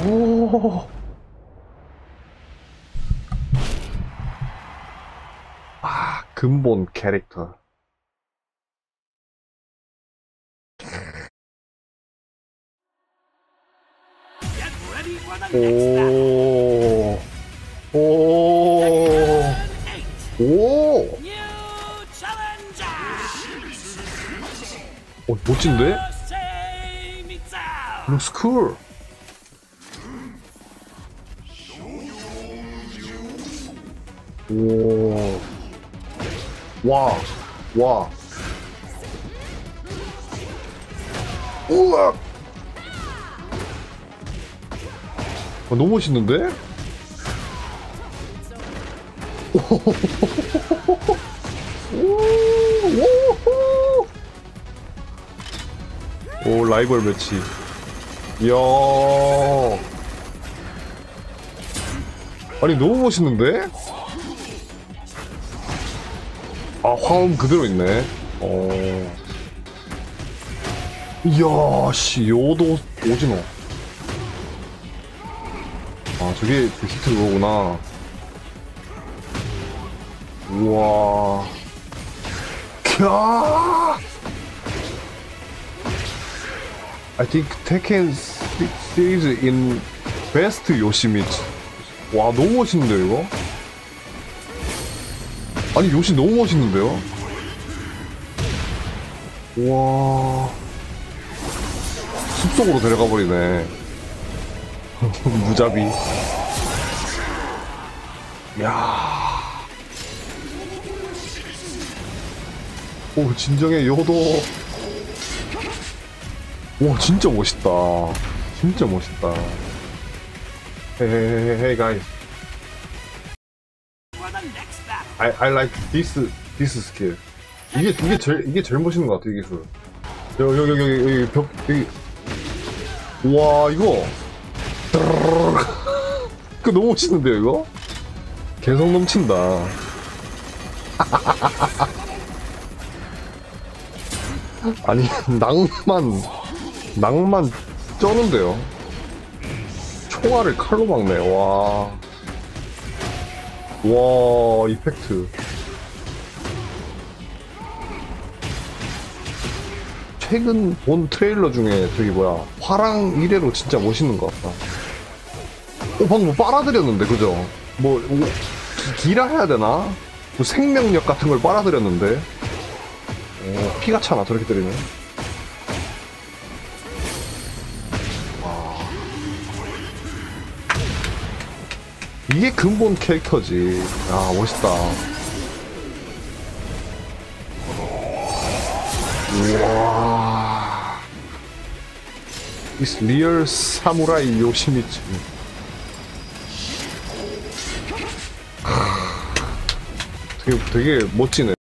오. 아, 근본 캐릭터. 오. 오. 오. 오, 멋진데? Looks cool. 와. 와. 우와. 어, 너무 멋있는데? 오, 오, 라이벌 매치. 이야. 아니, 너무 멋있는데? 아, 화음 그대로 있네. 어. 이야, 씨, 요도 오지노. 아, 저게 그 히트 그거구나. 우와. 캬! I think Tekken series in best Yoshimitsu. 와, 너무 멋있는데요, 이거? 아니, 요시 너무 멋있는데요? 와. 숲속으로 데려가 버리네. 무자비. 야. 오, 진정해, 요도. 와, 진짜 멋있다. 진짜 멋있다. Guys. For I, I like this, this skill. 이게, 이게 제일, 이게 제일 멋있는 것 같아, 이 기술. 여기, 여기, 여기, 여기, 벽, 여기. 와, 이거. 그 너무 멋있는데요, 이거? 개성 넘친다. 아니, 낭만, 낭만 쩌는데요. 총알을 칼로 막네, 와. 와, 이펙트. 최근 본 트레일러 중에 저기 뭐야, 화랑 이래로 진짜 멋있는 것 같다. 어, 방금 뭐 빨아들였는데, 그죠? 뭐, 뭐 기- 기라 해야 되나? 뭐 생명력 같은 걸 빨아들였는데. 어, 피가 차나, 저렇게 때리면. 이게 근본 캐릭터지. 아, 멋있다. 우와. It's real 사무라이 요시미츠. 되게, 되게 멋지네.